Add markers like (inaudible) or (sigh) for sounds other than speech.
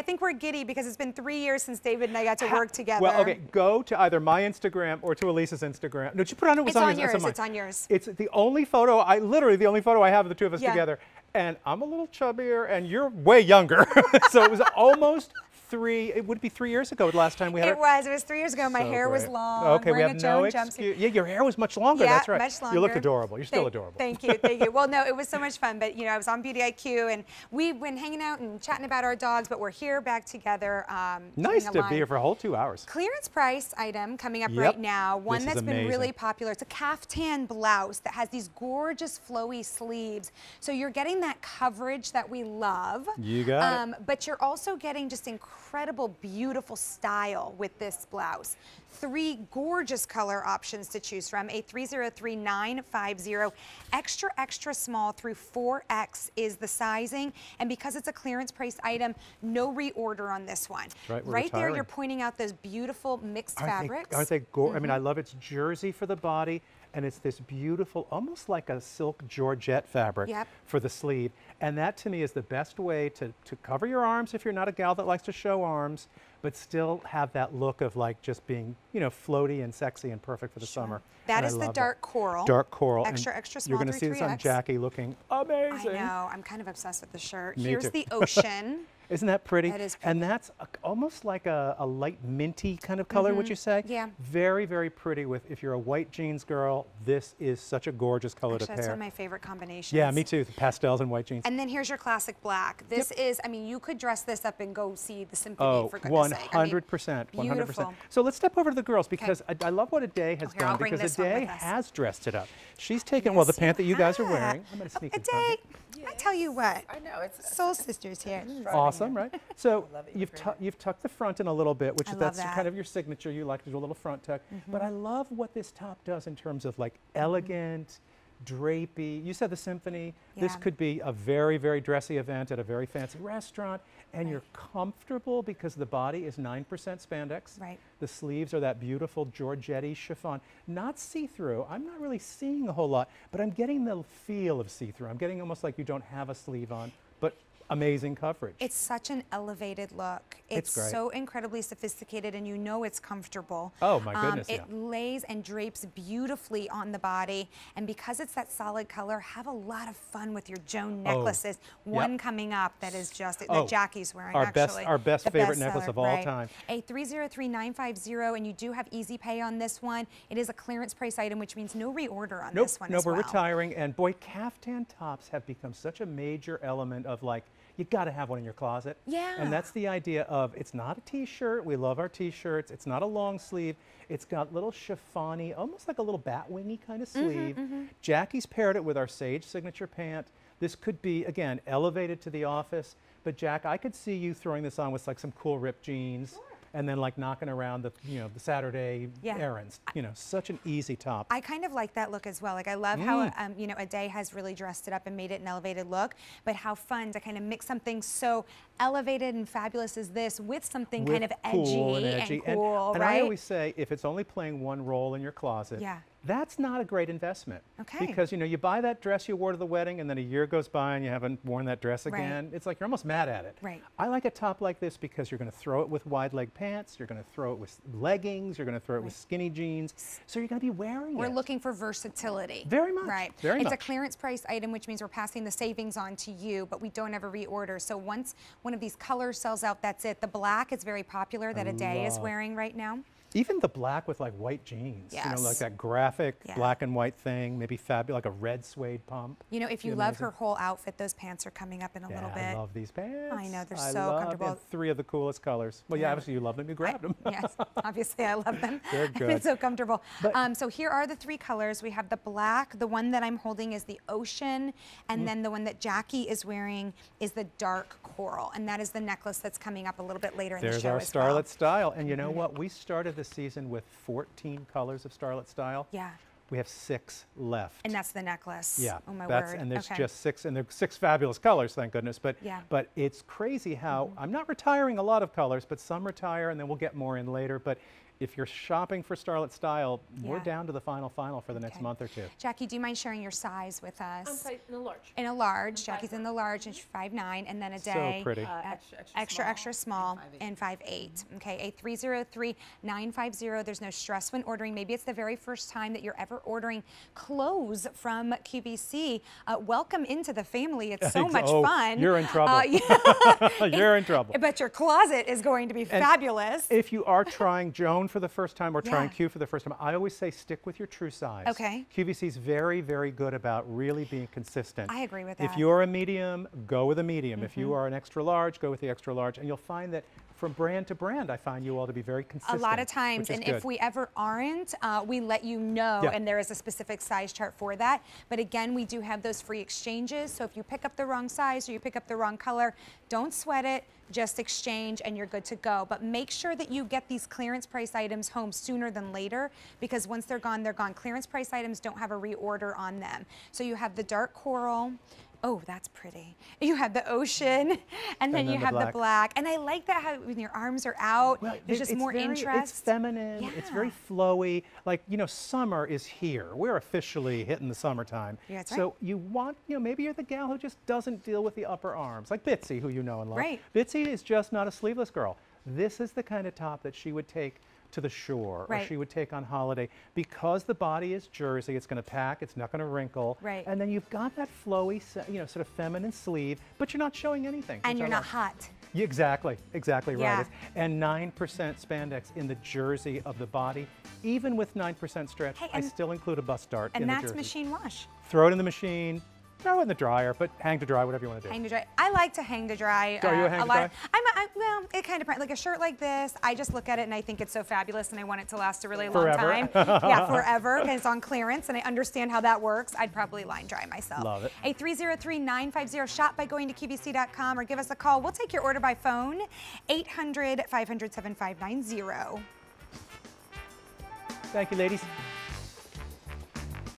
I think we're giddy because it's been three years since David and I got to work together. Well, okay, go to either my Instagram or to Elisa's Instagram. No, you put on it? It's on yours. it's on yours. It's the only photo, I literally the only photo I have of the two of us Yeah. together. And I'm a little chubbier and you're way younger. (laughs) so it was almost three, it would be three years ago the last time we had It our- was. It was three years ago. My So hair was long. Okay, we have a no excuse. Yeah, your hair was much longer. Yeah, That's right. much longer. You looked adorable. You're still Thank- adorable. Thank you, thank you. (laughs) Well, no, it was so much fun. But you know, I was on Beauty IQ, and we've been hanging out and chatting about our dogs. But we're here back together. Um, Nice to be here for a whole two hours. Clearance price item coming up Yep. right now. One This that's been really popular. It's a caftan blouse that has these gorgeous flowy sleeves. So you're getting that coverage that we love. You got it. um, But you're also getting just incredible, beautiful style with this blouse. Three gorgeous color options to choose from. A 303950. Extra, extra small through 4X is the sizing. And because it's a clearance price item, no reorder on this one. right, Right there, you're pointing out those beautiful mixed Aren't fabrics. Mm-hmm. They, aren't they go- I mean, I love its jersey for the body, and it's this beautiful, almost like a silk georgette fabric Yep. for the sleeve. And that to me is the best way to, to cover your arms if you're not a gal that likes to show arms, but still have that look of like just being, you know, floaty and sexy and perfect for the summer. That And is the dark coral. Dark coral. and Extra, extra You're gonna see this on Jackie looking amazing. I know. I'm kind of obsessed with the shirt. Me Here's too. the (laughs) ocean. Isn't that pretty? That is And that's a, almost like a, a light minty kind of color, would you say? Mm-hmm. Yeah. Very, very pretty with, if you're a white jeans girl, this is such a gorgeous color Actually, to that's pair. one of my favorite combinations. yeah, me too. The pastels and white jeans. And then here's your classic black. This is, I mean, you could dress this up and go see the symphony Oh, for goodness sake. I mean, 100%. 100%. beautiful. So let's step over to the girls because I, I love what Aday has Oh, done because Aday has dressed it up. She's taken, well, the Yes, pant that you guys are wearing. I'm going to Oh, sneak a in front of day. you. I tell you what, I know it's soul sisters here. Awesome, right? So you've, you're tu- you've tucked the front in a little bit, which I that's that. Mm-hmm. kind of your signature. You like to do a little front tuck. But I love what this top does in terms of like elegant, drapey. You said the symphony. This could be a very, very dressy event at a very fancy restaurant, and you're comfortable because the body is 9% spandex. Right. The sleeves are that beautiful Georgette chiffon, not see-through. I'm not really seeing a whole lot, but I'm getting the feel of see-through. I'm getting almost like you don't have a sleeve on, but amazing coverage. It's such an elevated look. It's It's, so incredibly sophisticated, and you know it's comfortable. Oh, my Um, goodness, It yeah. lays and drapes beautifully on the body, and because it's that solid color, have a lot of fun with your Joan Oh, necklaces. One yep. coming up that is just Oh, that Jackie's wearing. our best- actually. our best favorite necklace bestseller, of all right. time. A 303950, and you do have easy pay on this one. It is a clearance price item, which means no reorder on Nope, this one no, as we're well. retiring. And boy, caftan tops have become such a major element of like, you got to have one in your closet. Yeah. And that's the idea of it's not a t-shirt. We love our t-shirts. It's not a long sleeve. It's got little chiffony, almost like a little bat wingy kind of Mm-hmm, sleeve. Jackie's paired it with our Sage signature pant. This could be, again, elevated to the office. But Jack, I could see you throwing this on with like some cool ripped jeans. And then like knocking around the, you know, the Saturday Yeah. errands. You know, such an easy top. I kind of like that look as well. Like I love Mm. how um, you know a day has really dressed it up and made it an elevated look, but how fun to kind of mix something so elevated and fabulous as this with something kind of edgy cool and and, edgy. cool, and right? I always say, if it's only playing one role in your closet, Yeah. That's not a great investment. Okay. Because you know, you buy that dress you wore to the wedding, and then a year goes by and you haven't worn that dress again. Right. It's like you're almost mad at it. Right. I like a top like this because you're going to throw it with wide leg pants, you're going to throw it with leggings, you're going to throw it with skinny jeans. So you're going to be wearing it. We're looking for versatility. Very much, Right. very it's a clearance price item, which means we're passing the savings on to you, but we don't ever reorder. So once one of these colors sells out, that's it. The black is very popular that a day is wearing right now. Even the black with like white jeans, you know, like that graphic Yeah. black and white thing, maybe fabulous, like a red suede pump. You know, if you love amazing. her whole outfit, those pants are coming up in a Yeah, little bit. I love these pants. I know, they're I so love- comfortable. And three of the coolest colors. Well, yeah, Yeah. obviously you love them. You grabbed them. (laughs) yes, obviously I love them. (laughs) (laughs) They're good. been so comfortable. But- um, so here are the three colors. We have the black. The one that I'm holding is the ocean, Mm. and then the one that Jackie is wearing is the dark coral, and that is the necklace that's coming up a little bit later in the show There's our Starlet well. Style. And you know what? We started the season with 14 colors of Starlet Style. Yeah, We have six left. and that's the necklace. yeah, Oh my that's, word. and there's okay. just six, and there's six fabulous colors, thank goodness. But Yeah. But it's crazy how mm-hmm. I'm not retiring a lot of colors, but some retire, and then we'll get more in later. But if you're shopping for Starlet Style, we're down to the final final for the next month or two. Jackie, do you mind sharing your size with us? I'm sorry, in the large. In a large, I'm Jackie's in the large and she's 5'9", and then a day. So day. pretty. Uh, uh, extra, extra, extra, small. extra small and 5'8". Okay, a 303-950. There's no stress when ordering. Maybe it's the very first time that you're ever ordering clothes from QVC. Uh, welcome into the family. It's so Ex- much oh, fun. you're in trouble. Uh, (laughs) yeah. (laughs) you're in trouble. But your closet is going to be fabulous. If you are trying Joan for the first time or trying Q for the first time, I always say stick with your true size. Okay. QVC is very, very good about really being consistent. I agree with If that. Mm-hmm. you're a medium, go with a medium. If you are an extra large, go with the extra large. And you'll find that from brand to brand, I find you all to be very consistent. a lot of times and good. if we ever aren't uh, we let you know Yeah. and there is a specific size chart for that but again we do have those free exchanges so if you pick up the wrong size or you pick up the wrong color don't sweat it just exchange and you're good to go but make sure that you get these clearance price items home sooner than later because once they're gone they're gone clearance price items don't have a reorder on them so you have the dark coral Oh, that's pretty. You have the ocean, (laughs) and then then you the have the black. black. And I like that how when your arms are out, Well, there's just more very- interest. It's feminine. Yeah. It's very flowy. Like you know, summer is here. We're officially hitting the summertime. Yeah, that's so right. you want, you know, maybe you're the gal who just doesn't deal with the upper arms, like Bitsy, who you know and love. Right. Bitsy is just not a sleeveless girl. This is the kind of top that she would take to the shore or she would take on holiday because the body is jersey it's going to pack it's not going to wrinkle Right. and then you've got that flowy you know sort of feminine sleeve but you're not showing anything and you're not hot. Yeah, Exactly, exactly Yeah. right. And 9% spandex in the jersey of the body. Even with 9% stretch, Hey, I still include a bust dart And in the that's machine wash. Throw it in the machine, throw it in the dryer, but hang to dry, whatever you want to do. Hang to dry. I like to hang to dry. uh, Are you a hang to lot dry? Of, I'm a, I, well, it kind of like a shirt like this. I just look at it and I think it's so fabulous, and I want it to last a really long Forever. time. (laughs) yeah, forever. And it's on clearance, and I understand how that works. I'd probably line dry myself. Love it. A 303-950 shop by going to qvc.com or give us a call. We'll take your order by phone. 800 500 7590. Thank you, ladies.